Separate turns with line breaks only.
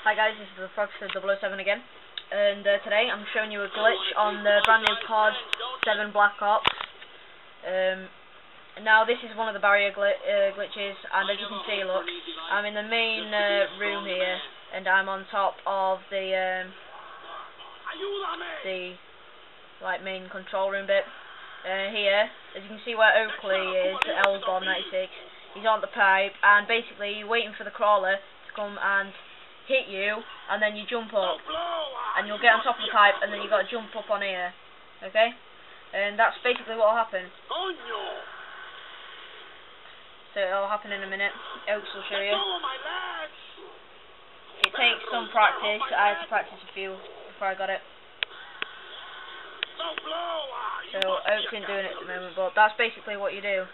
Hi guys, this is the Frogster 007 again, and uh, today I'm showing you a glitch on the brand new COD 7 Black Ops. Um, now this is one of the barrier gl uh, glitches, and as you can see, look, I'm in the main uh, room here, and I'm on top of the um, the like main control room bit. Uh, here, as you can see where Oakley is, L-Bomb 96, he's on the pipe, and basically waiting for the crawler to come and hit you, and then you jump up, and you'll get on top of the pipe, and then you've got to jump up on here, okay? And that's basically what will happen. So it'll happen in a minute. Oaks will show you. It takes some practice. I had to practice a few before I got it. So Oaks isn't doing it at the moment, but that's basically what you do.